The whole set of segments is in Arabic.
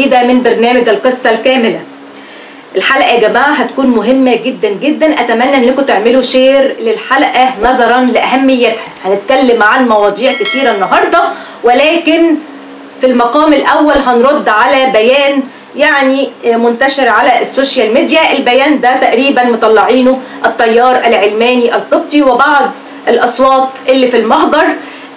جديدة من برنامج القصة الكاملة. الحلقة يا جماعة هتكون مهمة جدا جدا. أتمنى إنكم تعملوا شير للحلقة نظرا لأهميتها. هنتكلم عن مواضيع كتيرة النهارده ولكن في المقام الأول هنرد على بيان يعني منتشر على السوشيال ميديا. البيان ده تقريبا مطلعينه التيار العلماني القبطي وبعض الأصوات اللي في المهجر.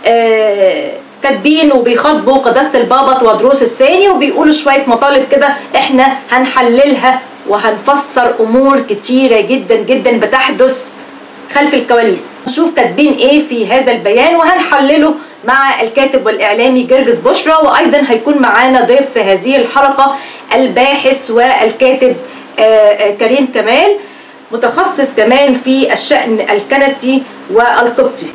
آه كاتبين وبيخاطبوا قداسة البابا ودروس الثاني وبيقولوا شوية مطالب كده إحنا هنحللها وهنفسر أمور كتيرة جدا جدا بتحدث خلف الكواليس. نشوف كاتبين إيه في هذا البيان وهنحلله مع الكاتب والإعلامي جرجس بشرى وأيضا هيكون معانا ضيف في هذه الحلقة الباحث والكاتب كريم كمال متخصص كمان في الشأن الكنسي والقبطي.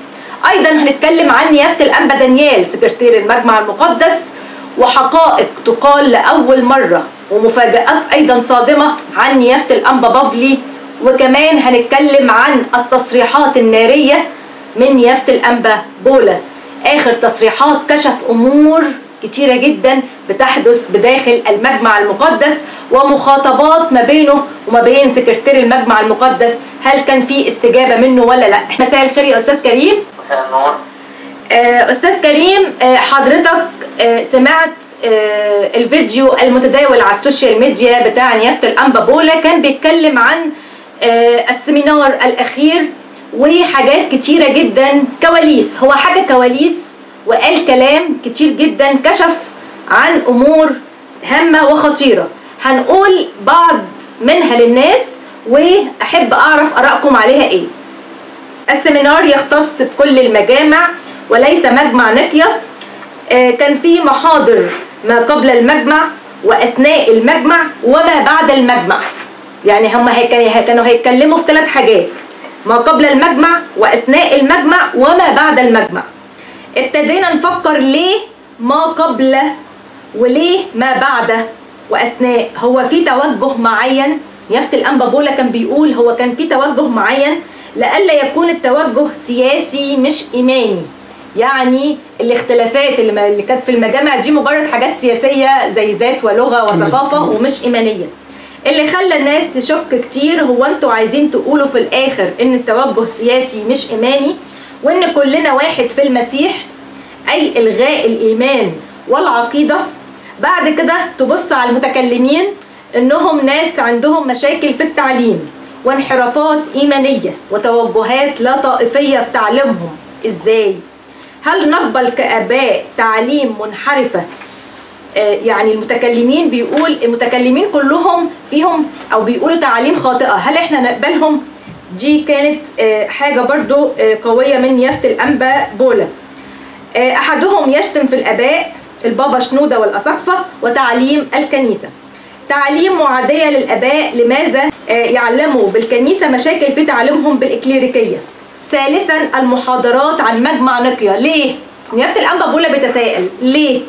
أيضا هنتكلم عن نيافه الأنبا دانيال سكرتير المجمع المقدس وحقائق تقال لأول مرة ومفاجآت أيضا صادمة عن نيافه الأنبا بافلي. وكمان هنتكلم عن التصريحات النارية من نيافه الأنبا بولا. آخر تصريحات كشف أمور كتيرة جدا بتحدث بداخل المجمع المقدس ومخاطبات ما بينه وما بين سكرتير المجمع المقدس. هل كان في استجابة منه ولا لا؟ مساء الخير يا أستاذ كريم. مساء النور. آه أستاذ كريم آه حضرتك آه سمعت الفيديو المتداول على السوشيال ميديا بتاع نيافة الانبا بولا كان بيتكلم عن السمينار الأخير وحاجات كتيرة جدا. كواليس هو حاجة كواليس؟ وقال كلام كتير جدا كشف عن أمور هامة وخطيرة. هنقول بعض منها للناس وأحب أعرف آرائكم عليها إيه. السمينار يختص بكل المجامع وليس مجمع نقية. كان في محاضر ما قبل المجمع وأثناء المجمع وما بعد المجمع. يعني هم كانوا هيتكلموا في ثلاث حاجات. ما قبل المجمع وأثناء المجمع وما بعد المجمع. ابتدينا نفكر ليه ما قبل وليه ما بعد. وأثناء هو في توجه معين. يافت الأنبا بولا كان بيقول هو كان في توجه معين لئلا يكون التوجه سياسي مش إيماني. يعني الاختلافات اللي كانت في المجامع دي مجرد حاجات سياسية زي ذات ولغة وثقافة ومش إيمانية. اللي خلى الناس تشك كتير هو أنتوا عايزين تقولوا في الآخر إن التوجه سياسي مش إيماني. وإن كلنا واحد في المسيح أي إلغاء الإيمان والعقيدة بعد كده تبص على المتكلمين إنهم ناس عندهم مشاكل في التعليم وانحرافات إيمانية وتوجهات لا طائفية في تعليمهم. إزاي؟ هل نقبل كآباء تعليم منحرفة؟ يعني المتكلمين بيقول المتكلمين كلهم فيهم أو بيقولوا تعاليم خاطئة هل إحنا نقبلهم؟ دي كانت حاجة برضو قوية من يافت الأنبا بولا. أحدهم يشتم في الأباء البابا شنودة والأساقفة وتعليم الكنيسة. تعليم معادية للأباء لماذا؟ يعلموا بالكنيسة مشاكل في تعليمهم بالإكليريكية. ثالثا المحاضرات عن مجمع نقيه ليه؟ يافت الأنبا بولا بيتساءل ليه؟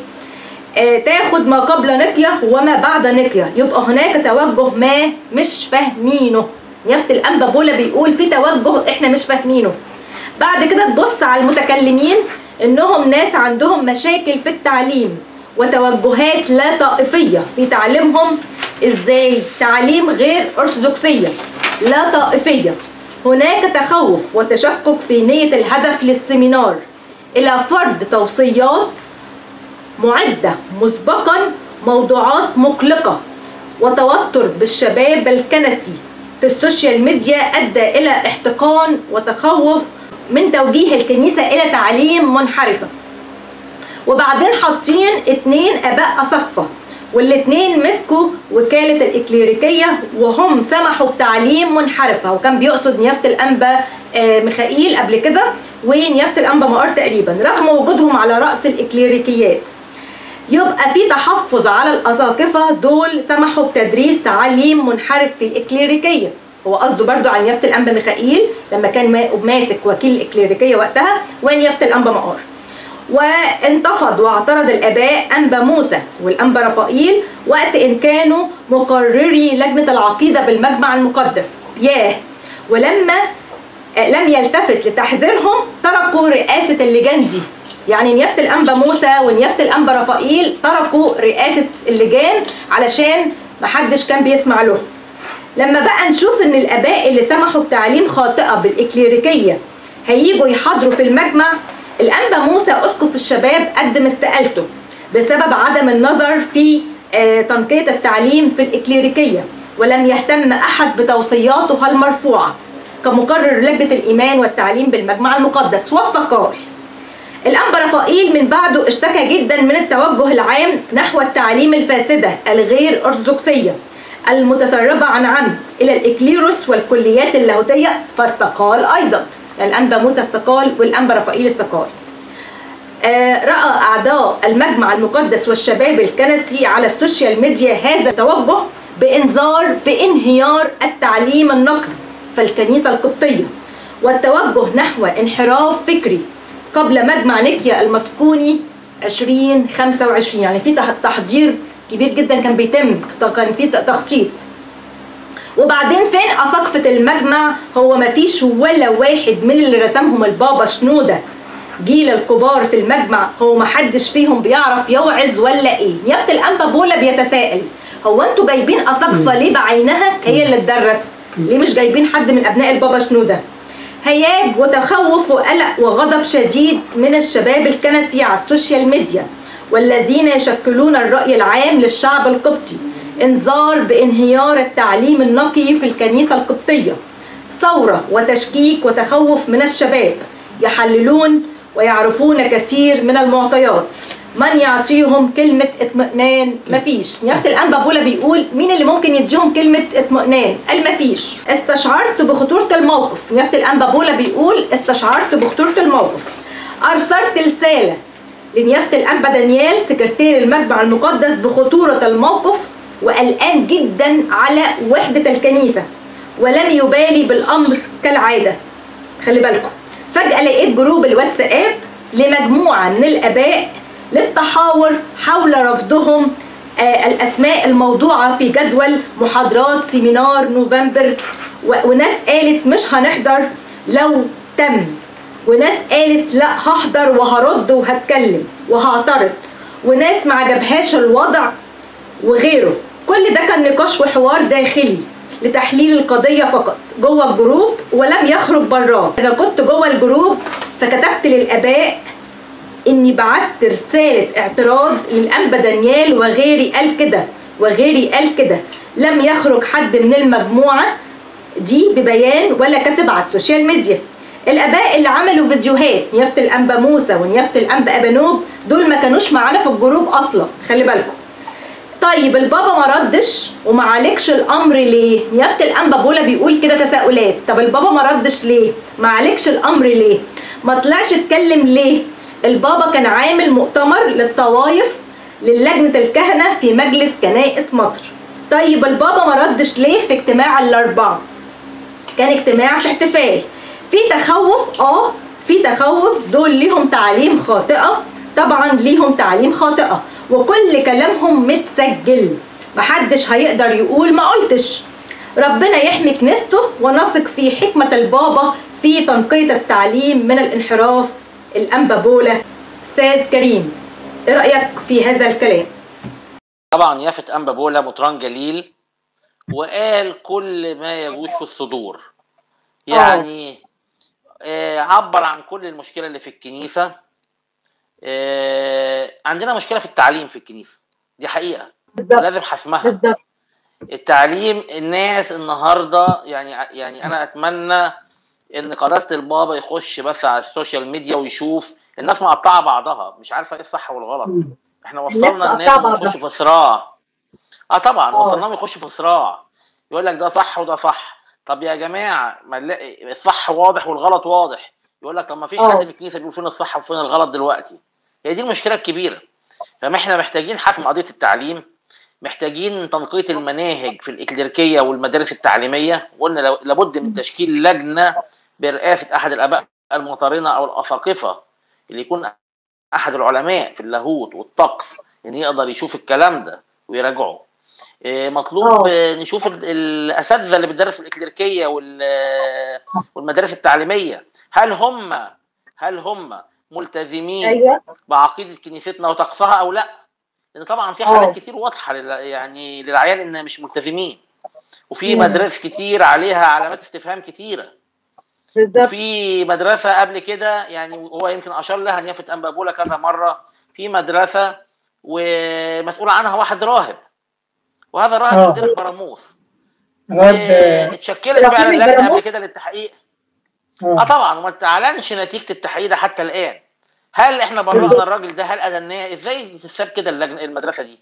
آه تاخد ما قبل نقية وما بعد نقية يبقى هناك توجه ما مش فاهمينه. يافت الأنبا بولا بيقول في توجه إحنا مش فاهمينه. بعد كده تبص على المتكلمين إنهم ناس عندهم مشاكل في التعليم وتوجهات لا طائفية. في تعليمهم إزاي؟ تعليم غير أرثوذكسية لا طائفية. هناك تخوف وتشكك في نية الهدف للسمينار إلى فرض توصيات معدة مسبقا موضوعات مقلقة. وتوتر بالشباب الكنسي. في ال social media أدى إلى احتقان وتخوف من توجيه الكنيسة إلى تعليم منحرفة. وبعدين حاطين اتنين آباء أساقفة والاتنين مسكوا وكالة الإكليريكية وهم سمحوا بتعليم منحرفة. وكان بيقصد نيافة الأنبا ميخائيل قبل كده ونيافة الأنبا مقار تقريبا رغم وجودهم على رأس الإكليريكيات. يبقى في تحفظ على الأساقفة دول سمحوا بتدريس تعليم منحرف في الإكليريكية. هو قصده برضو عن يافت الأنبا ميخائيل لما كان ماسك وكيل الإكليريكية وقتها وين يافت الأنبا مقار. وانتفض واعترض الآباء أنبا موسى والأنبا رفائيل وقت إن كانوا مقرري لجنة العقيدة بالمجمع المقدس. ياه! ولما لم يلتفت لتحذيرهم تركوا رئاسة اللجان دي. يعني نيافة الأنبا موسى ونيافة الأنبا رفائيل تركوا رئاسة اللجان علشان محدش كان بيسمع له. لما بقى نشوف إن الآباء اللي سمحوا بتعليم خاطئة بالإكليريكية هيجوا يحاضروا في المجمع الأنبا موسى أسقف الشباب قدم استقالته بسبب عدم النظر في آه، تنقية التعليم في الإكليريكية ولم يهتم أحد بتوصياته المرفوعة. كمقرر لجنة الإيمان والتعليم بالمجمع المقدس واستقال الأنبا رفائيل من بعده اشتكى جدا من التوجه العام نحو التعليم الفاسدة الغير أرثوذكسية المتسربة عن عمد إلى الإكليروس والكليات اللاهوتية فاستقال أيضا. الأنبا موسى استقال والأنبا رفائيل استقال. آه رأى أعضاء المجمع المقدس والشباب الكنسي على ال social media هذا التوجه بإنذار بانهيار التعليم النقدي. في الكنيسة القبطية والتوجه نحو انحراف فكري قبل مجمع نيكيا المسكوني 2025 يعني في تحضير كبير جدا كان بيتم كان في تخطيط. وبعدين فين؟ أساقفة المجمع. هو ما فيش ولا واحد من اللي رسمهم البابا شنودة. جيل الكبار في المجمع هو ما حدش فيهم بيعرف يوعظ ولا إيه. نيافة الأنبا بولا بيتساءل هو أنتوا جايبين أساقفة ليه بعينها؟ هي اللي تدرس. ليه مش جايبين حد من أبناء البابا شنودة هياج وتخوف وقلق وغضب شديد من الشباب الكنسي على ال social media والذين يشكلون الرأي العام للشعب القبطي. انذار بانهيار التعليم النقي في الكنيسة القبطية. ثورة وتشكيك وتخوف من الشباب. يحللون ويعرفون كثير من المعطيات. من يعطيهم كلمة اطمئنان؟ مفيش نيافة الأنبا بولا بيقول مين اللي ممكن يديهم كلمة اطمئنان؟ قال مفيش استشعرت بخطورة الموقف. نيافة الأنبا بولا بيقول استشعرت بخطورة الموقف. أرسلت رسالة لنيافة الأنبا دانيال سكرتير المجمع المقدس بخطورة الموقف وقلقان جدا على وحدة الكنيسة ولم يبالي بالأمر كالعادة. خلي بالكم. فجأة لقيت group ال WhatsApp لمجموعة من الآباء للتحاور حول رفضهم آه، الأسماء الموضوعة في جدول محاضرات seminar نوفمبر. وناس قالت مش هنحضر لو تم. وناس قالت لا هحضر وهرد وهتكلم وهعترض. وناس ما عجبهاش الوضع وغيره. كل ده كان نقاش وحوار داخلي لتحليل القضية فقط جوه ال group ولم يخرج براه. أنا كنت جوه ال group فكتبت للآباء إني بعت رسالة اعتراض للانبا دانيال وغيري قال كده وغيري قال كده. لم يخرج حد من المجموعة دي ببيان ولا كتب على ال social media. الآباء اللي عملوا فيديوهات نيافة الأنبا موسى ونيافة الأنبا ابانوب دول ما كانوش معانا في ال group أصلا. خلي بالكم. طيب البابا ما ردش وما عليكش الأمر ليه؟ نيافة الأنبا بولا بيقول كده تساؤلات. طب البابا ما ردش ليه؟ ما عليكش الأمر ليه؟ ما طلعش اتكلم ليه؟ البابا كان عامل مؤتمر للطوائف للجنة الكهنة في مجلس كنائس مصر. طيب البابا ما ردش ليه في اجتماع الأربعة؟ كان اجتماع في احتفال. في تخوف آه في تخوف. دول ليهم تعليم خاطئة. طبعا ليهم تعليم خاطئة. وكل كلامهم متسجل. محدش هيقدر يقول ما قلتش. ربنا يحمي كنيسته ونثق في حكمة البابا في تنقية التعليم من الانحراف. الانبا بولا أستاذ كريم إيه رأيك في هذا الكلام؟ طبعا يافت انبا بولا مطران جليل وقال كل ما يجوز في الصدور. يعني آه عبر عن كل المشكلة اللي في الكنيسة. آه عندنا مشكلة في التعليم في الكنيسة. دي حقيقة. بالضبط. لازم حسمها. بالضبط. التعليم الناس النهارده يعني يعني أنا أتمنى إن قداسه البابا يخش بس على السوشيال ميديا ويشوف. الناس مقطعة بعضها. مش عارفة إيه الصح والغلط. إحنا وصلنا الناس يخشوا في صراع. آه طبعا. أوه. وصلناهم يخشوا في صراع. يقول لك ده صح وده صح. طب يا جماعة ما الصح واضح والغلط واضح. يقول لك طب ما فيش حد في الكنيسة بيقول فين الصح وفين الغلط دلوقتي؟ هي دي المشكلة الكبيرة. فما إحنا محتاجين حسم قضية التعليم. محتاجين تنقية المناهج في الإكليريكية والمدارس التعليمية وقلنا لابد من تشكيل لجنة برئاسة أحد الآباء المطارنة أو الأساقفة اللي يكون أحد العلماء في اللاهوت والطقس يعني يقدر يشوف الكلام ده ويراجعه إيه، مطلوب أوه. نشوف الأساتذة اللي بتدرس في الاكليريكيه والمدارس التعليمية هل هم هل هم ملتزمين أيوة. بعقيدة كنيستنا وطقسها أو لا لأن طبعا في حالات كتير واضحة لل... يعني للعيال إن مش ملتزمين. وفي مدارس كتير عليها علامات استفهام كتيرة. في مدرسة قبل كده يعني هو يمكن أشار لها نيافه انبابولا كذا مرة. في مدرسة ومسؤول عنها واحد راهب. وهذا راهب من براموس اتشكلت فعلا لجنه قبل كده للتحقيق. آه طبعا وما تعلنش نتيجة التحقيق ده حتى الآن. هل إحنا برأنا الراجل ده هل ادناه إزاي تساب كده اللجنه المدرسة دي؟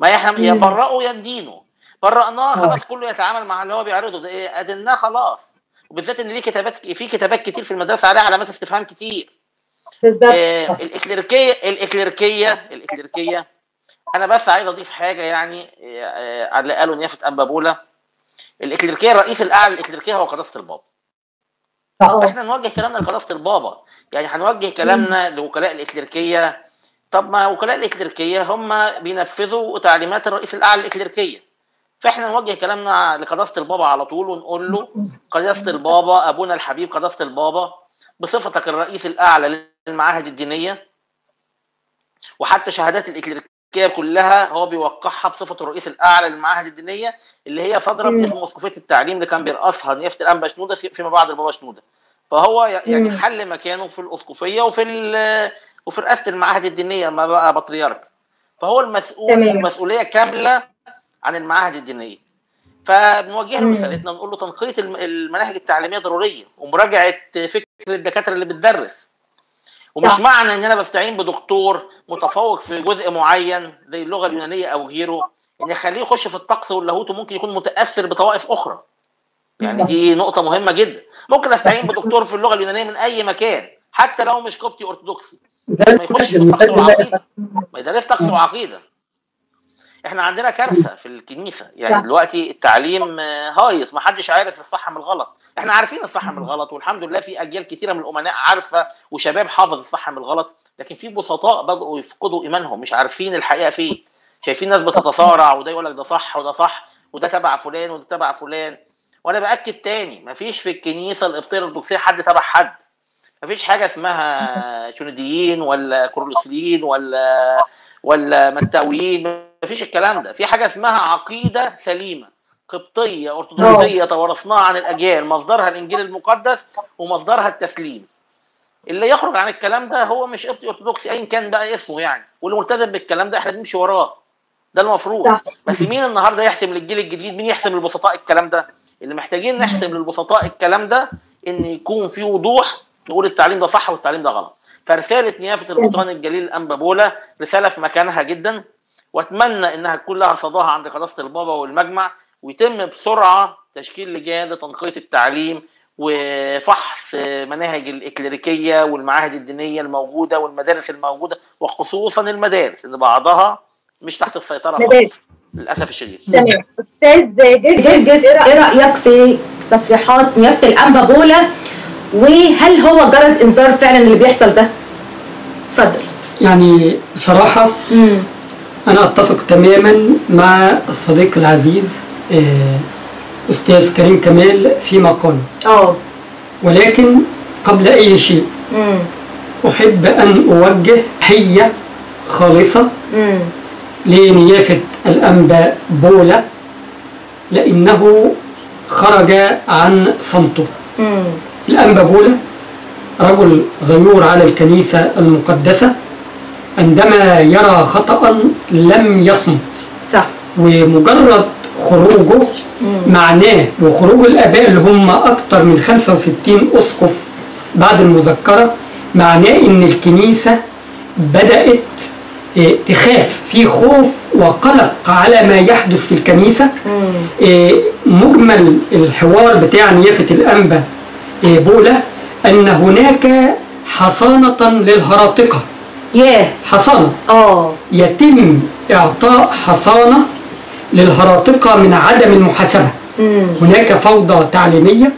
ما إحنا يا برأوا يا ندينه برأناه خلاص كله يتعامل مع اللي هو بيعرضه ده. إيه ادناه خلاص. وبالذات إن ليه كتابات في كتابات كتير في المدرسة عليها علامات استفهام كتير. بالظبط. آه الاكليركيه الاكليركيه الإكليركية. أنا بس عايز أضيف حاجة يعني آه على اللي قاله نيافة انبابولا الإكليركية الرئيس الأعلى للاكليركيه هو قداسة البابا إحنا نوجه كلامنا لقداسه البابا. يعني هنوجه كلامنا لوكلاء الإكليركية. طب ما وكلاء الإكليركية هم بينفذوا تعليمات الرئيس الأعلى للإكليركية. فاحنا نوجه كلامنا لقداسة البابا على طول ونقول له قداسة البابا أبونا الحبيب قداسة البابا بصفتك الرئيس الأعلى للمعاهد الدينية وحتى شهادات الاكليركيه كلها هو بيوقعها بصفته الرئيس الأعلى للمعاهد الدينية اللي هي صادره باسم اسقفيه التعليم اللي كان بيرأسها نيافة الانبا شنودة فيما بعد البابا شنودة. فهو يعني حل مكانه في الأسقفية وفي وفي رئاسة المعاهد الدينية ما بقى بطريرك. فهو المسؤول مسؤولية كاملة عن المعاهد الدينية. فبنوجه له رسالتنا نقول له تنقية المناهج التعليمية ضرورية ومراجعة فكر الدكاترة اللي بتدرس. ومش صح. معنى إن أنا بستعين بدكتور متفوق في جزء معين زي اللغة اليونانية أو غيره إن اخليه يخش في الطقس واللاهوت وممكن يكون متأثر بطوائف أخرى. يعني دي نقطة مهمة جدا. ممكن أستعين بدكتور في اللغة اليونانية من أي مكان حتى لو مش قبطي أرثوذكسي. ما يخش في الطقس والعقيدة. ما يدرس طقس وعقيدة. إحنا عندنا كارثة في الكنيسة. يعني دلوقتي التعليم هايص ما حدش عارف الصح من الغلط. إحنا عارفين الصح من الغلط والحمد لله في أجيال كتيرة من الأمناء عارفة وشباب حافظ الصح من الغلط لكن في بسطاء بداوا يفقدوا إيمانهم مش عارفين الحقيقة فين. شايفين ناس بتتصارع وده يقول لك ده صح وده صح وده تبع فلان وده تبع فلان. وأنا بأكد تاني مفيش في الكنيسة القبطيه الارثوذكسيه حد تبع حد. مفيش حاجة اسمها شنديين ولا كورلوسيين ولا ولا متاويين. مفيش الكلام ده. في حاجة اسمها عقيدة سليمة قبطية أرثوذكسية توارثناها عن الأجيال مصدرها الإنجيل المقدس ومصدرها التسليم. اللي يخرج عن الكلام ده هو مش قبطي أرثوذكسي ايا كان بقى اسمه يعني. واللي ملتزم بالكلام ده إحنا نمشي وراه. ده المفروض. بس مين النهارده يحسم للجيل الجديد؟ مين يحسم للبسطاء الكلام ده؟ اللي محتاجين نحسم للبسطاء الكلام ده إن يكون في وضوح نقول التعليم ده صح والتعليم ده غلط. فرسالة نيافة البطران الجليل الانبا بولا رسالة في مكانها جدا. واتمنى إنها تكون لها صداها عند قداسه البابا والمجمع ويتم بسرعة تشكيل لجان لتنقية التعليم وفحص مناهج الإكليريكية والمعاهد الدينية الموجودة والمدارس الموجودة وخصوصا المدارس اللي بعضها مش تحت السيطرة خالص للأسف الشديد. تمام أستاذ جرجس إيه رأيك في تصريحات نيافه الانبا بولا وهل هو جرس إنذار فعلا اللي بيحصل ده؟ اتفضل. يعني بصراحه مم. أنا أتفق تماما مع الصديق العزيز أستاذ كريم كمال فيما قال آه ولكن قبل أي شيء مم. أحب أن أوجه تحيه خالصة مم. لنيافة الانبا بولا لأنه خرج عن صمته مم. الانبا بولا رجل غيور على الكنيسة المقدسة عندما يرى خطأ لم يصمت صح ومجرد خروجه مم. معناه وخروج الآباء اللي هم أكثر من 65 أسقف بعد المذكرة معناه إن الكنيسة بدأت إيه، تخاف في خوف وقلق على ما يحدث في الكنيسة. إيه، مجمل الحوار بتاع نيافة الأنبا إيه، بولا أن هناك حصانة للهراطقة ياه حصانة آه. يتم إعطاء حصانة للهراطقة من عدم المحاسبة. مم. هناك فوضى تعليمية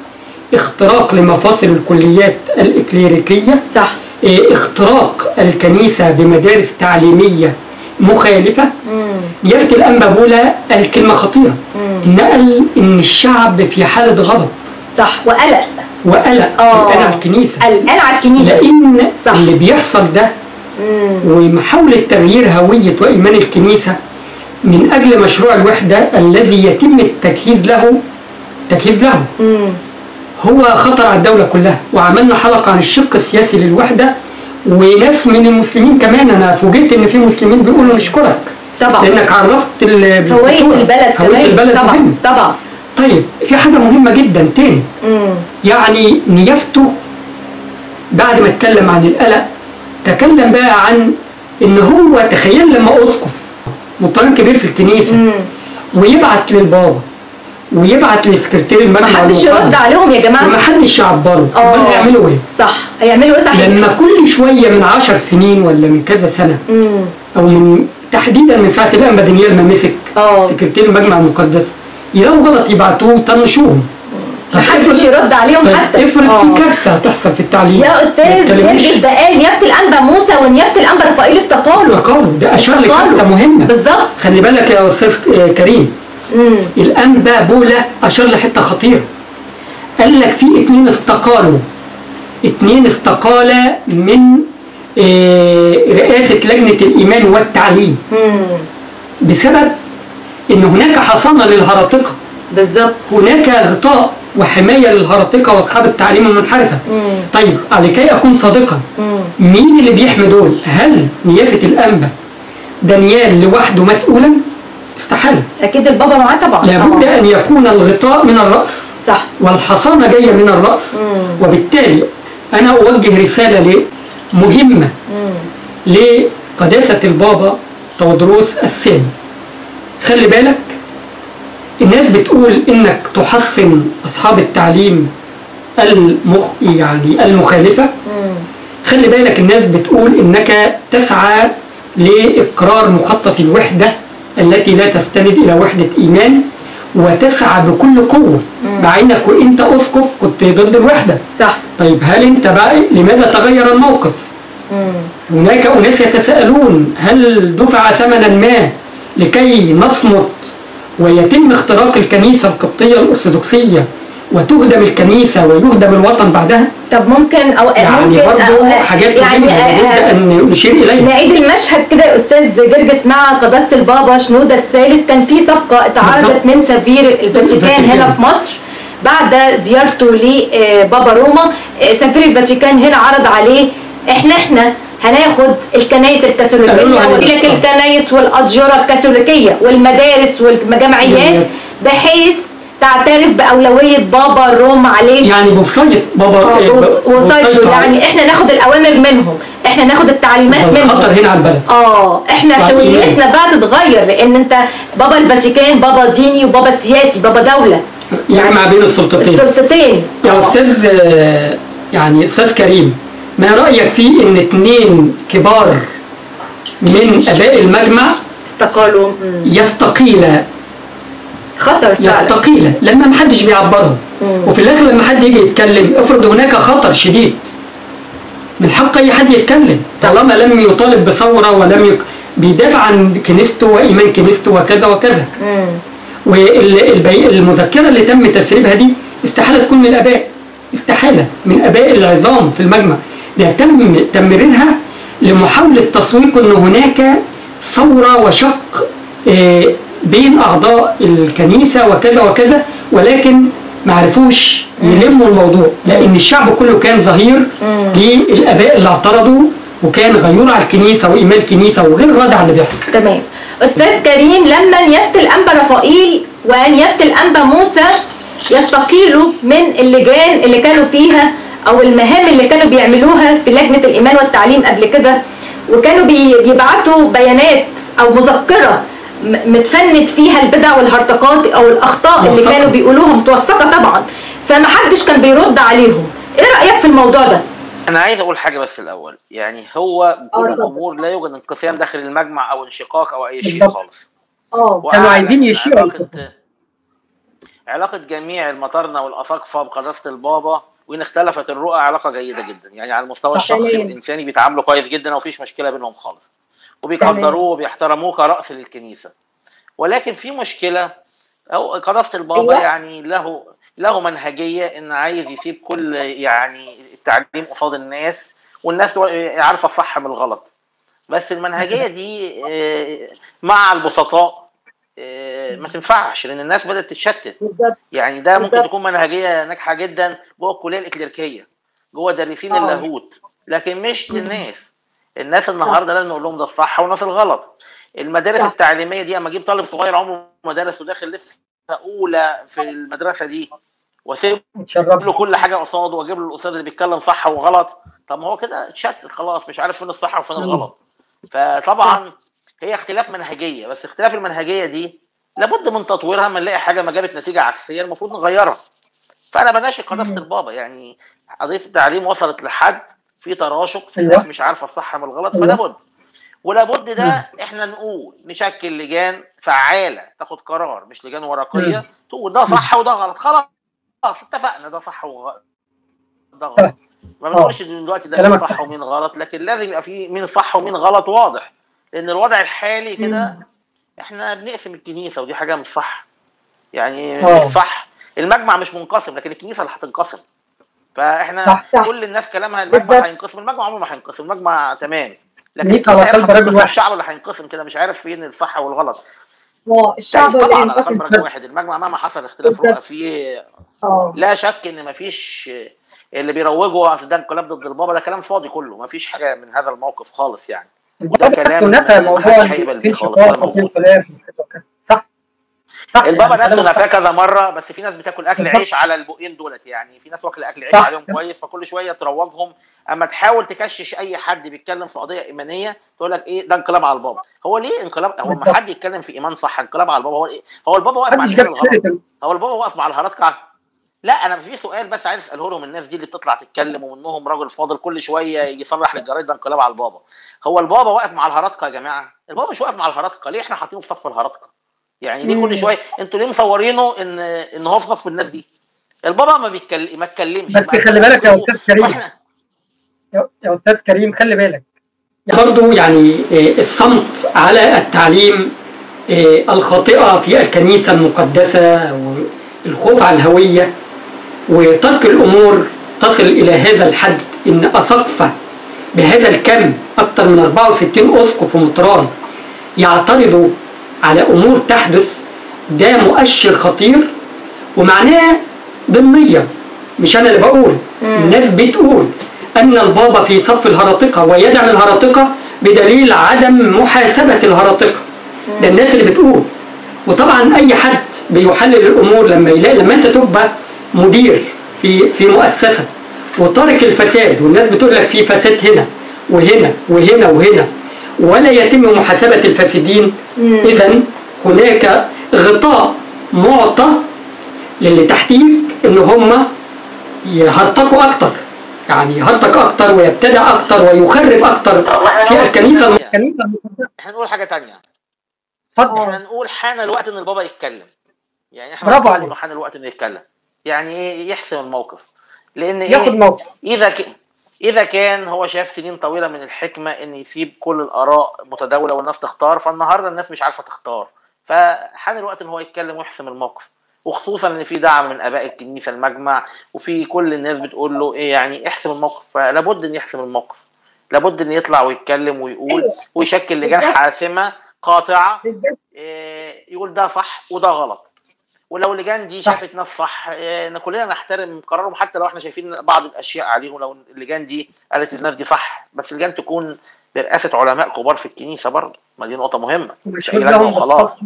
اختراق لمفاصل الكليات الإكليريكية صح. إيه، اختراق الكنيسة بمدارس تعليمية مخالفة. مم. يافت الأنبا بولا قال كلمة خطيرة. مم. نقل إن الشعب في حالة غضب. صح. وقلق. وقلق. قلقان على الكنيسة. قلقان على الكنيسة. لأن صح. اللي بيحصل ده ومحاولة تغيير هوية وإيمان الكنيسة من أجل مشروع الوحدة الذي يتم التجهيز له تجهيز له. هو خطر على الدولة كلها وعملنا حلقة عن الشق السياسي للوحدة وناس من المسلمين كمان. أنا فوجئت إن في مسلمين بيقولوا نشكرك. طبعا. لأنك عرفت هوية البلد هوية البلد طبعا مهم. طبعا. طيب في حاجة مهمة جدا تاني. مم. يعني نيافته بعد ما اتكلم عن القلق تكلم بقى عن إن هو تخيل لما أسقف مطران كبير في الكنيسة مم. ويبعت للبابا ويبعت لسكرتير المجمع محدش المقدس يرد عليهم يا جماعة ومحدش يعبره آه. أمال هيعملوا إيه؟ صح هيعملوا إيه صحيح لما كل شوية من عشر سنين ولا من كذا سنة مم. أو من تحديدا من ساعة الانبا دانيال ما مسك آه سكرتير المجمع المقدس يلاقوا غلط يبعتوه طنشوهم محدش افرض- يرد عليهم طيب حتى. افرض آه. في كارثة هتحصل في التعليم يا أستاذ. يرجس ده قال نيافه الانبا موسى ونيافه الانبا رفائيل استقالوا. استقالوا ده أشار. لكارثة مهمة. بالظبط. خلي بالك يا أستاذ آه، كريم. مم. الأنبا بولا أشار لحتة خطيرة. قال لك في اتنين استقالوا. اتنين استقالا من آه، رئاسة لجنة الإيمان والتعليم. بسبب إن هناك حصانة للهرطقة. بالظبط. هناك غطاء وحماية للهرطقة واصحاب التعليم المنحرفه مم. طيب لكي أكون صادقا. مين اللي بيحمي دول؟ هل نيافة الأنبا دانيال لوحده مسؤولا؟ استحالة أكيد البابا معاه طبعا لابد. أن يكون الغطاء من الرأس صح والحصانة جاية من الرأس مم. وبالتالي رسالة ليه؟ مهمة مم. لقداسة البابا تودروس الثاني خلي بالك الناس بتقول إنك تحصن أصحاب التعليم المخ يعني المخالفة. مم. خلي بالك الناس بتقول إنك تسعى لإقرار مخطط الوحدة التي لا تستند إلى وحدة إيمان وتسعى بكل قوة. مع إنك وإنت أسقف كنت ضد الوحدة. صح. طيب هل أنت بقى لماذا تغير الموقف؟ مم. هناك أناس يتساءلون هل دفع ثمنا ما لكي نصمت ويتم اختراق الكنيسة القبطية الأرثوذكسية وتهدم الكنيسة ويهدم الوطن بعدها طب ممكن أو يعني ممكن برضه أو حاجات يعني مهمة آه، لابد أن نشير إليها نعيد المشهد كده يا أستاذ جرجس مع قداسة البابا شنودة الثالث كان في صفقة اتعرضت. من سفير الفاتيكان الفاتيكان. هنا في مصر بعد زيارته لبابا روما آه، سفير الفاتيكان هنا عرض عليه إحنا إحنا هناخد الكنائس الكاثوليكية. هنشتغل. الكنائس والاضجره الكاثوليكية والمدارس والجمعيات جمعيات. بحيث تعترف بأولوية بابا روما عليه. يعني بوصية بابا آه، إيه، وصيته يعني إحنا ناخد الأوامر منهم. إحنا ناخد التعليمات منهم. الخطر هنا على البلد. آه إحنا. هويتنا بقى تتغير لأن أنت بابا الفاتيكان بابا ديني وبابا سياسي بابا دولة. يجمع بين السلطتين. السلطتين. يا. أستاذ آه، يعني أستاذ كريم ما رأيك في إن اتنين كبار من آباء المجمع استقالوا. يستقيلا خطر فعلا. يستقيلا لما محدش بيعبرهم. وفي الآخر لما حد يجي يتكلم افرض هناك خطر شديد. من حق أي حد يتكلم. طالما لم يطالب بثورة ولم يك... بيدافع عن كنيسته وإيمان كنيسته وكذا وكذا. والمذكرة اللي تم تسريبها دي استحالة تكون من الآباء استحالة من آباء العظام في المجمع. ده تم تمريرها لمحاولة تسويق أن هناك ثورة وشق آه، بين أعضاء الكنيسة وكذا وكذا ولكن ما عرفوش يلموا الموضوع لأن الشعب كله كان ظهير للآباء اللي اعترضوا وكان غيور على الكنيسة وإيمان الكنيسة وغير رادع اللي بيحصل. تمام. أستاذ كريم لما نيافة الأنبا رفائيل ونيافة الأنبا موسى يستقيلوا من اللجان اللي كانوا فيها أو المهام اللي كانوا بيعملوها في لجنة الإيمان والتعليم قبل كده وكانوا بي- بيبعتوا بيانات أو مذكرة متفند فيها البدع والهرطقات أو الأخطاء اللي موثقة. كانوا بيقولوها متوثقه طبعا. فمحدش كان بيرد عليهم. إيه رأيك في الموضوع ده؟ أنا عايز أقول حاجة بس الأول. يعني هو كل اتفضل. الأمور لا يوجد انقسام داخل المجمع أو انشقاق أو أي شيء. خالص. آه. كانوا عايزين يشيعوا. علاقة علاقة جميع المطارنة والأساقفة بقداسة البابا وإن اختلفت الرؤى علاقة جيدة جدا. يعني على المستوى الشخصي تمام. والإنساني بيتعاملوا كويس جدا ومفيش مشكلة بينهم خالص. وبيقدروه وبيحترموه كرأس للكنيسة. ولكن في مشكلة أو قداسه البابا أيوة. يعني له له منهجية إن عايز يسيب كل يعني التعليم قصاد الناس والناس عارفة الصح من الغلط. بس المنهجية دي مع البسطاء ما تنفعش لأن الناس بدأت تتشتت. يعني ده ممكن تكون منهجية ناجحة جدا جوه الكلية الإكليريكية جوه دارسين اللاهوت. لكن مش للناس الناس. النهارده لازم نقول لهم ده الصح والناس الغلط. المدارس. التعليمية دي أما أجيب طالب صغير عمره ما درس وداخل لسه أولى في المدرسة دي وأسيب له كل حاجة قصاده وأجيب له الأستاذ اللي بيتكلم صح وغلط طب ما هو كده اتشتت خلاص مش عارف فين الصح وفين الغلط. فطبعا هي اختلاف منهجية بس اختلاف المنهجية دي لابد من تطويرها ما نلاقي حاجة ما جابت نتيجة عكسية المفروض نغيرها. فأنا بناشد قداسه البابا يعني قضية التعليم وصلت لحد في تراشق في ناس مش عارفة الصح من الغلط فلا بد ولا بد ده إحنا نقول نشكل لجان فعالة تاخد قرار مش لجان ورقية تقول ده صح وده غلط. خلاص اتفقنا ده صح وغلط ده غلط. ما بنقولش دلوقتي ده مين صح. ومين غلط لكن لازم يبقى في مين صح ومين غلط واضح. لأن الوضع الحالي كده إحنا بنقسم الكنيسة ودي حاجة مش صح. يعني مش صح. المجمع مش منقسم لكن الكنيسة اللي هتنقسم. فإحنا صح صح. كل الناس كلامها المجمع هينقسم المجمع عمره ما هينقسم المجمع تمام. لكن الشعب اللي هينقسم كده مش عارف فين الصح والغلط. الشعب اللي طبعا على قلب واحد المجمع مهما حصل اختلاف رؤى فيه لا شك إن مفيش اللي بيروجوا اصل ده انقلاب ضد البابا ده كلام فاضي كله مفيش حاجة من هذا الموقف خالص يعني. وده كلام محدش هيقبل بيه خالص صح. صح. البابا نفسه نفاه كذا مرة بس في ناس بتاكل أكل عيش على البقين دولت يعني. في ناس واكلة أكل عيش عليهم كويس فكل شوية تروجهم. أما تحاول تكشش أي حد بيتكلم في قضية إيمانية تقول لك إيه؟ ده انقلاب على البابا. هو ليه انقلاب؟ هو ما حد يتكلم في إيمان صح انقلاب على البابا. هو إيه هو البابا واقف مع الغلط. هو البابا واقف مع الهرطقه لا أنا في سؤال بس عايز أسأله لهم الناس دي اللي بتطلع تتكلم ومنهم راجل فاضل كل شوية يصرح للجرايد ده انقلاب على البابا. هو البابا واقف مع الهرطقه يا جماعة؟ البابا مش واقف مع الهرطقه ليه إحنا حاطينه في صف الهرطقه يعني ليه كل شوية؟ أنتوا ليه مصورينه إن إن هو في صف الناس دي؟ البابا ما بيتكلم ما اتكلمش. بس خلي بالك يا أستاذ كريم. يا أستاذ كريم خلي بالك. برضه يعني الصمت على التعليم الخاطئة في الكنيسة المقدسة والخوف على الهوية. وترك الأمور تصل إلى هذا الحد إن اساقفه بهذا الكم أكثر من 64 اسقف ومطران يعترضوا على أمور تحدث ده مؤشر خطير ومعناه ضمنيه مش أنا اللي بقول الناس بتقول أن البابا في صف الهرطقه ويدعم الهرطقه بدليل عدم محاسبة الهرطقه ده الناس اللي بتقول. وطبعا أي حد بيحلل الأمور لما يلاقي لما أنت تبقى مدير في في مؤسسة وتارك الفساد والناس بتقول لك في فساد هنا وهنا وهنا وهنا. ولا يتم محاسبة الفاسدين. اذا هناك غطاء معطى للي تحتيك إن هم يهرطقوا أكتر. يعني يهرطق أكتر ويبتدع أكتر ويخرب أكتر في الكنيسة. الكنيسة إحنا نقول حاجة تانية. اتفضل. إحنا نقول حان الوقت إن البابا يتكلم. يعني إحنا برافو عليك. حان الوقت إنه يتكلم. يعني إيه يحسم الموقف. لأن ياخد إيه موقف. إذا ك... إذا كان هو شاف سنين طويلة من الحكمة إن يسيب كل الآراء متداولة والناس تختار فالنهاردة الناس مش عارفة تختار. فحان الوقت إن هو يتكلم ويحسم الموقف. وخصوصا إن في دعم من آباء الكنيسة المجمع وفي كل الناس بتقول له إيه يعني احسم الموقف. فلابد إن يحسم الموقف. لابد إن يطلع ويتكلم ويقول أيوة. ويشكل لجان. حاسمة قاطعة. إيه، يقول ده صح وده غلط. ولو اللجان دي. شافت ناس صح إيه، إن كلنا نحترم قرارهم حتى لو إحنا شايفين بعض الأشياء عليهم لو اللجان دي قالت الناس دي صح. بس اللجان تكون برئاسه علماء كبار في الكنيسة برضه. ما دي نقطة مهمة. مش اي لجنه وخلاص.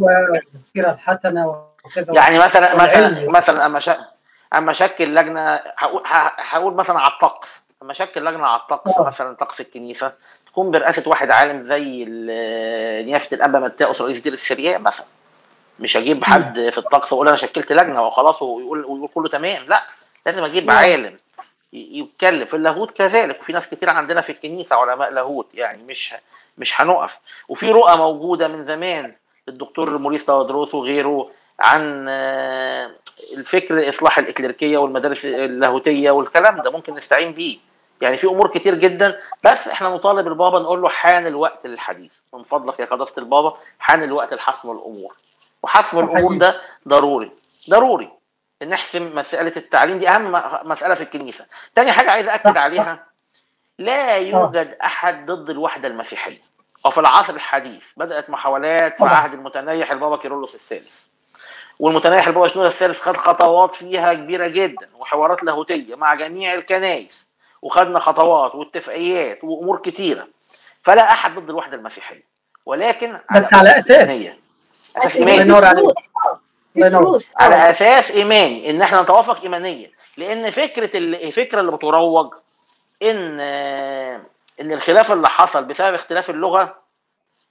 يعني مثلا مثلا. مثلا أما شك أما شكل لجنه هقول مثلا على الطقس. أما شكل لجنه على الطقس آه. مثلا طقس الكنيسة تكون برئاسة واحد عالم زي نيافة الانبا متاوس رئيس دير السريان مثلا. مش هجيب حد في الطقس وأقول أنا شكلت لجنة وخلاص ويقول ويقول كله تمام. لا لازم أجيب. عالم يتكلم. في اللاهوت كذلك وفي ناس كتير عندنا في الكنيسة علماء لاهوت يعني مش مش هنقف. وفي رؤى موجودة من زمان الدكتور موريس تودروس وغيره عن آه، الفكر إصلاح الاكليريكيه والمدارس اللاهوتية والكلام ده ممكن نستعين بيه. يعني في أمور كتير جدا. بس إحنا نطالب البابا نقول له حان الوقت للحديث. من فضلك يا قداسة البابا حان الوقت لحسم الأمور. وحسم الأمور ده ضروري ضروري. نحسم مسألة التعليم دي أهم مسألة في الكنيسة. تاني حاجة عايز أكد عليها لا يوجد أحد ضد الوحدة المسيحية. وفي العصر الحديث بدأت محاولات في عهد المتنيح البابا كيرلس الثالث. والمتنيح البابا شنودة الثالث خد خطوات فيها كبيرة جدا وحوارات لاهوتية مع جميع الكنائس وخدنا خطوات واتفاقيات وأمور كتيرة. فلا أحد ضد الوحدة المسيحية ولكن بس على أساس أساس ايماني على أساس ايماني إن إحنا نتوافق ايمانيا. لأن فكرة الفكرة اللي بتروج إن إن الخلاف اللي حصل بسبب اختلاف اللغة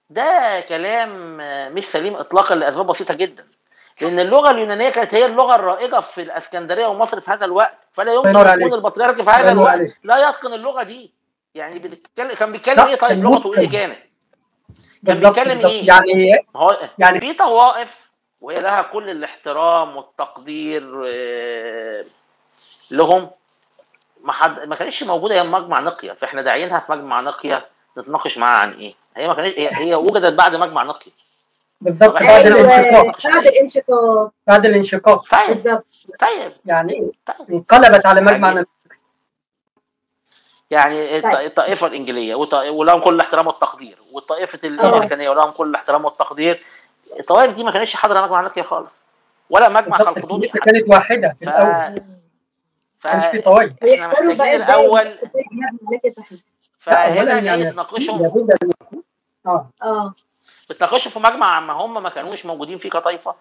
ده كلام مش سليم اطلاقا لأسباب بسيطة جدا. لأن اللغة اليونانية كانت هي اللغة الرائجة في الإسكندرية ومصر في هذا الوقت. فلا يمكن يكون البطريرك في هذا الوقت لا يتقن اللغة دي. يعني بيتكلم كان بيتكلم إيه طيب؟ لغته إيه كانت؟ كان بيتكلم إيه؟ يعني هو يعني في طوائف وهي لها كل الاحترام والتقدير لهم. ما حد ما كانتش موجودة أيام مجمع نقية. فإحنا داعيينها في مجمع نقية نتناقش معاها عن إيه. هي ما كانتش هي, هي وجدت بعد مجمع نقية. بالظبط بعد الانشقاق. بعد الانشقاق. بعد الانشقاق. طيب بالظبط طيب. يعني انقلبت على مجمع يعني يعني الطائفة الانجيليه ولهم كل الاحترام والتقدير والطائفه الأمريكانية ولهم كل الاحترام والتقدير. الطوائف دي ما كانتش حاضرة مجمع نقيه خالص ولا مجمع خلقدوني كانت واحدة في الأول. ف... كانش في طوائف. إحنا محتاجين الأول فهنا يعني يتناقشوا آه. آه. بتناقشوا في مجمع ما هم ما كانوش موجودين فيه كطائفة.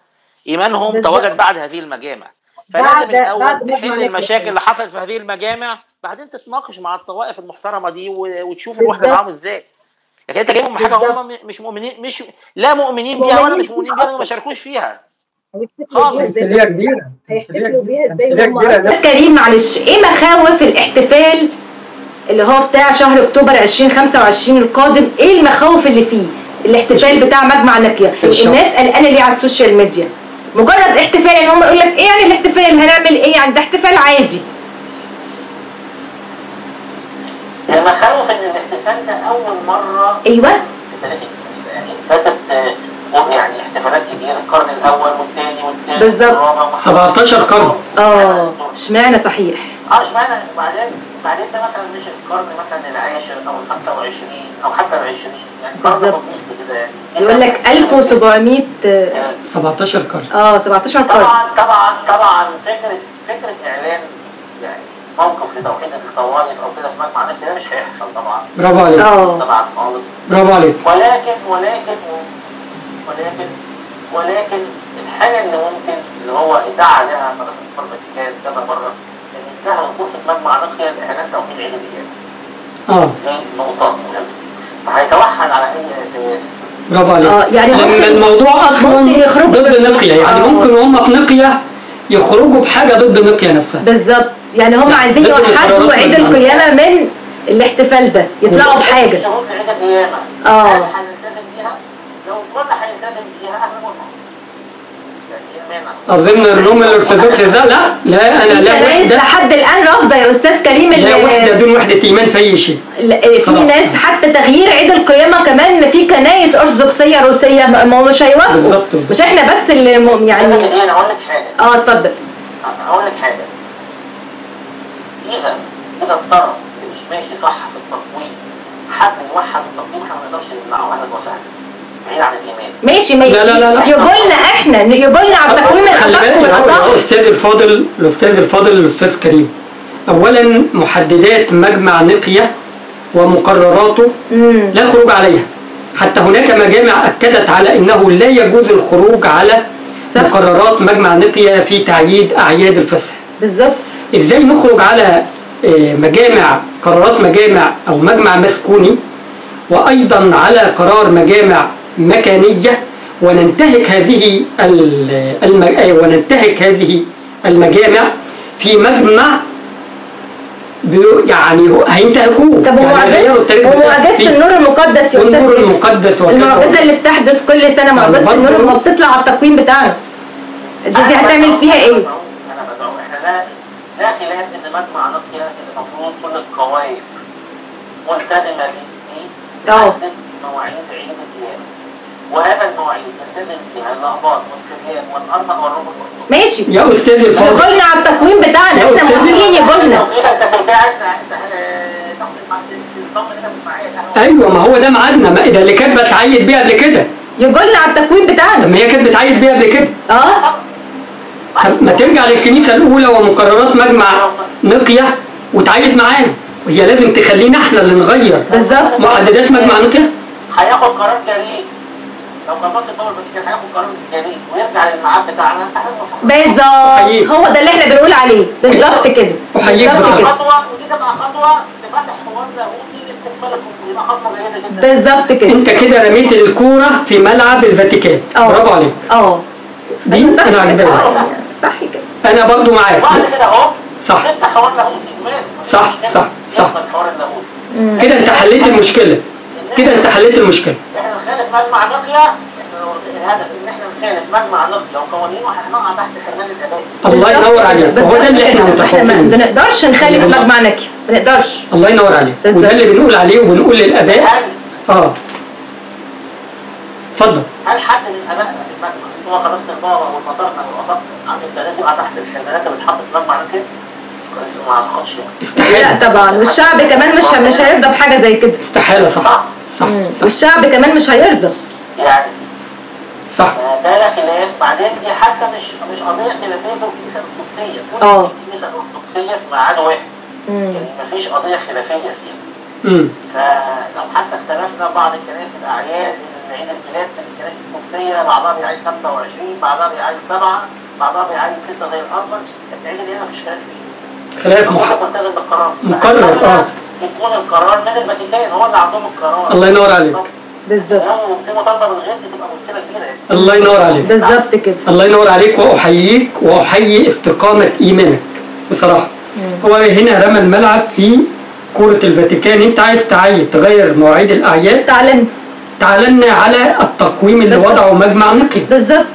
إيمانهم تواجد بعد هذه المجامع. فلازم الأول تحل المشاكل اللي حصلت في هذه المجامع بعدين تتناقش مع الطوائف المحترمة دي وتشوف الوحده معاهم إزاي. لكن أنت جايبهم حاجة هم مش مؤمنين مش لا مؤمنين بيها ولا مش مؤمنين بيها وما شاركوش فيها. خالص. كبيره هيحتفلوا بيها إزاي؟ كريم معلش إيه مخاوف الاحتفال اللي هو بتاع شهر أكتوبر 2025 القادم؟ إيه المخاوف اللي فيه؟ الاحتفال بتاع مجمع نقية. الناس قلقانة ليه على السوشيال ميديا؟ مجرد احتفال ان هم يقول لك إيه يعني الاحتفال؟ هنعمل إيه يعني؟ ده احتفال عادي. المخاوف إن الاحتفال ده أول مرة أيوه. يعني فاتت يعني احتفالات كتير القرن الأول والثاني والثالث بالظبط. 17 قرن. آه إشمعنى صحيح؟ آه اشمعنى بعدين بعدين ده مثلا مش القرن مثلا العاشر أو ال 25 أو حتى ال 20 يعني قرن بالظبط. بسيط كده يعني. يقول لك 1700 17 قرن. آه 17 قرن. طبعا طبعا طبعا فكره فكرة إعلان يعني موقف لتوحيد الطوائف أو كده في مجمع نفسي ده مش هيحصل طبعا. برافو عليك. آه. طبعا خالص. برافو عليك. ولكن ولكن ولكن ولكن الحاجة اللي ممكن اللي هو ادعى لها مرات اكبر فاتيكان كذا مره ان انها فرصه مجمع نقيه لاعلان توحيد عيد القيامه آه مهمه فهيتوحد على أي أساس برافو عليك. آه يعني ممكن الموضوع أصلا ضد نقيه يعني آه. ممكن وهم في نقيه يخرجوا بحاجة ضد نقيه نفسها. بالظبط. يعني هم عايزين يوحدوا عيد. القيامة من الاحتفال ده يطلعوا بحاجة. شهور عيد القيامه آه. هل هنلتزم بيها؟ لو كنا هنلتزم بيها أهلا وسهلا يعني إيه المانع؟ أظن الروم الأرثوذكس ده لا لا أنا لا وحدة. لحد الآن رافضة يا أستاذ كريم لا وحدة دون وحدة إيمان في أي شيء. لا، في خلاص. ناس حتى تغيير عيد القيامة كمان في كنائس أرثوذكسية روسية ما ما هو مش هيوافقوا. بالظبط،. مش إحنا بس اللي يعني أنا أقول لك حاجة. آه اتفضل. أقول لك حاجة. اذا إذا الطرف مش ماشي صح في التقويم حد موحد التقويم إحنا ما نقدرش نمنعه أهلا وسهلا بعيد عن الايمان ماشي ما لا، لا، لا، لا. يقولنا إحنا يقولنا على التقويم خلي الاصح والاصح الأستاذ الفاضل الأستاذ الفاضل الأستاذ كريم. اولا محددات مجمع نقية ومقرراته امم لا خروج عليها. حتى هناك مجامع أكدت على إنه لا يجوز الخروج على صح. مقررات مجمع نقية في تعييد أعياد الفصح بالظبط. إزاي نخرج على آه، مجامع قرارات مجامع أو مجمع مسكوني وأيضا على قرار مجامع مكانية وننتهك هذه ال- الم... وننتهك هذه المجامع في مجمع يعني هو- هينتهكوه طب يعني ومعجزه بتاعه. ومعجزه النور المقدس يا إدريس. المقدس وكذا. المعجزة اللي بتحدث كل سنة معجزه برضه- النور لما بتطلع على التقويم بتاعنا دي, هتعمل فيها إيه؟ أنا بدعو إحنا لا لا خلاف إن مجمع نقيه المفروض كل القوائم ملتزمة بيه آه. مواعيد عيد القيامه وهذا المواعيد يلتزم فيها الاهباط والسريان والاربع والربع والصبح يا أستاذ الفاضل لنا على التقويم بتاعنا. يا إحنا أستاذ. موافقين يقول لنا لو جيت انت في البيع تاخد معاك تنضم هنا في المعايا أيوه ما هو ده ميعادنا ما ده اللي كانت بتعيد بيه قبل كده. يقول لنا على التقويم طب بتاعنا ما هي كانت بتعيد بيه قبل كده. آه. طب ما ترجع للكنيسة الأولى ومقررات مجمع نقية وتعيد معانا. وهي لازم تخلينا إحنا اللي نغير. بالظبط. محددات مجمع نقية. هياخد قرار جريء لو قررت الدول الفاتيكان هياخد قرار جريء ويرجع للميعاد بتاعنا. بالظبط. هو ده اللي إحنا بنقول عليه. بالظبط كده. بالظبط. كده. خطوة ودي تبقى خطوة لفتح حوار لاهوتي لاستقبال الجمهوريه خطوة جيدة جدا. بالظبط كده. أنت كده رميت الكورة في ملعب الفاتيكان. آه. برافو عليك. آه. دي أنا كده. عجباني آه، صح كده. أنا برضو معاك. وبعد كده أهو. صح. نفتح حوار لاهوتي ماشي. صح، صح، صح. كده أنت حليت المشكلة. كده انت حليت المشكلة. إحنا نخالف مجمع نقيه إحنا الهدف إن إحنا نخالف مجمع نقيه وقوانينه هنقع تحت حرمان الأداء. الله ينور عليك. وهو ده اللي إحنا. إحنا ما. بنقدرش نخلي في مجمع نكي ما نقدرش. الله ينور عليك. وده اللي بنقول عليه وبنقول للاباء آه. اتفضل. هل حد من ابائنا في المجمع هو قناه البابا والمطارنا والوسط عند السادات يقع تحت الحرمانات اللي بتحط في مجمع اعتقدش يعني. لا استحاله طبعا. والشعب كمان مش مش هيرضى بحاجة زي كده. استحالة صح. صح والشعب كمان مش هيرضى. يعني صح. ده لا خلاف. بعدين دي حتى مش مش قضية خلافية في الكنيسه الارثوذكسيه كل آه. الكنيسه الارثوذكسيه في ميعاد واحد. يعني مفيش قضية خلافية فيها. امم فلو حتى اختلفنا بعض الكنائس الأعياد إن عيد الميلاد في الكنائس القدسية بعضها بيعيد 25 بعضها بيعيد 7 بعضها بيعيد 6 زي الاربع العيد اللي هنا مفيش خلاف فيه خلاف مح... بالقرار. مقرر، آه. يكون القرار من الفاتيكان هو اللي عندهم القرار. الله ينور عليك. بالظبط. لو في مطالبه بالغير دي تبقى مشكلة كبيرة يعني. الله ينور عليك. بالظبط كده. الله ينور عليك وأحييك وأحيي استقامة إيمانك. بصراحة. هو هنا رمى الملعب في كرة الفاتيكان. انت عايز تعيد تغير مواعيد الأعياد؟ تعلم تعلمنا على التقويم اللي. وضعه مجمع نقي. بالظبط.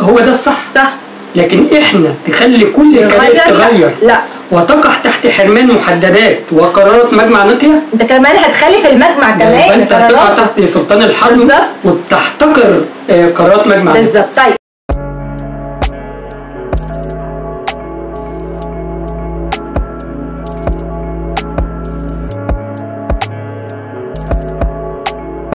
هو ده الصح. صح. لكن إحنا تخلي كل لا. تغير. لا. وتقع تحت حرمان محددات وقرارات مجمع نقية انت كمان هتخلي في المجمع يبقى كمان انت هتقع. تحت سلطان الحرب. وبتحتقر آه، قرارات مجمع بالظبط طيب